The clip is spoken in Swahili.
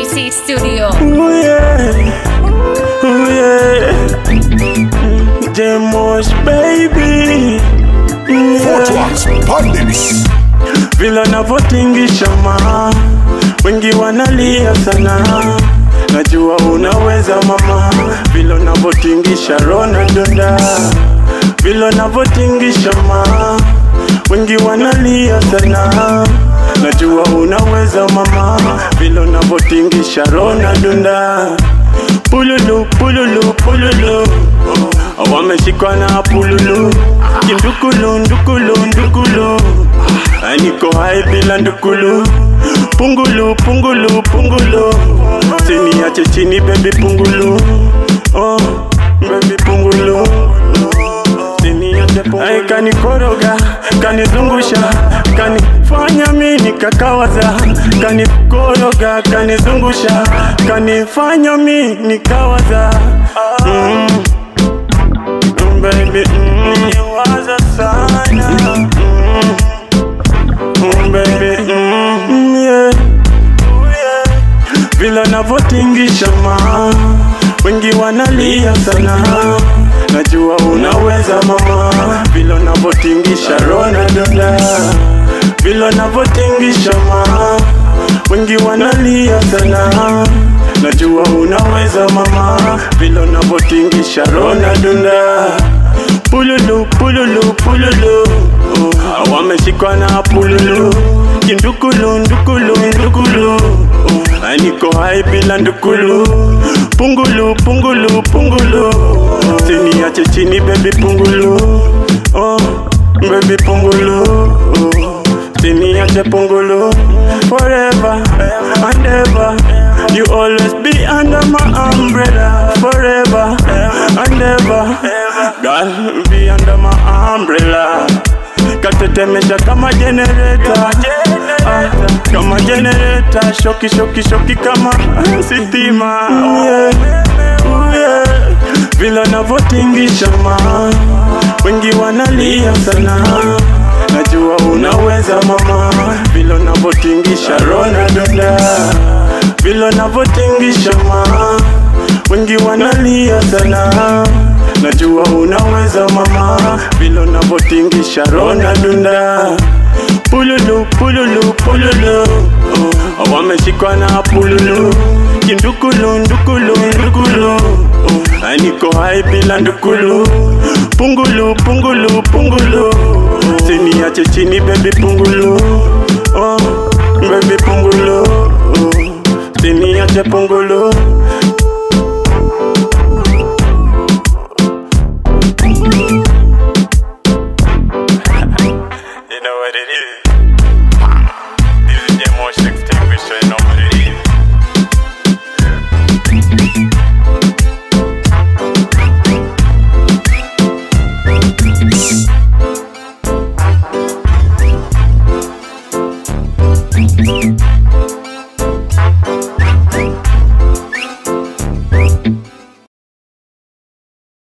TC Studio. Ooh yeah, ooh yeah. J-Mosh baby. Vila navotingisha mama, wengi wanalia sana, najua unaweza mama, Vila navotingisha rona donda, vila navotingisha mama, wengi wanalia sana, najua unaweza mama, vile navyotingisha rona dunda. Pululu pululu pululu. Wameshikwa na pululu. Kindukulu ndukulu ndukulu. Niko hai bila ndukulu. Pungulu pungulu pungulu. Siniache chini baby pungulu. Oh, Kani kanikoroga kanizungusha kanifanya mi nikakawaza. Kanikoroga kanizungusha kanifanya mi nikawaza. Mm. Mm, baby, mm, niwaza sana mm, mm, baby, mm, yeah. vila navotingisha ma. Wengi wanalia sana, najua vile mama, ma wengi wanalia sana, najua unaweza mama, vile unavotingisha Ronaldo dunda. Pululu pululu pululu. Oh, wameshikwa na pululu. Kindukulu ndukulu ndukulu. Oh, niko hai bila ndukulu. Pungulu pungulu pungulu. Siniache chini baby pungulu. Oh, baby pungulu. Oh, siniache pungulu forever and ever. You always be under my umbrella. Forever and ever. Girl be under my umbrella. Katetemesha kama generator. Kama generator. Shoki shoki shoki kama sitima yeah, na vile navyotingisha ma. Wengi wanalia sana vile navyotingisha ma wengi wanalia sana. Najua unaweza mama vile navyotingisha rona dunda. Pululu pululu pululu. Oh, wameshikwa na pululu. Kindukulu ndukulu ndukulu. Oh, aniko hai bila ndukulu. Pungulu pungulu pungulu. Siniache chini bebi pungulu. Oh, bebi pungulu. oh, siniache pungulu You know what it is. This is the most you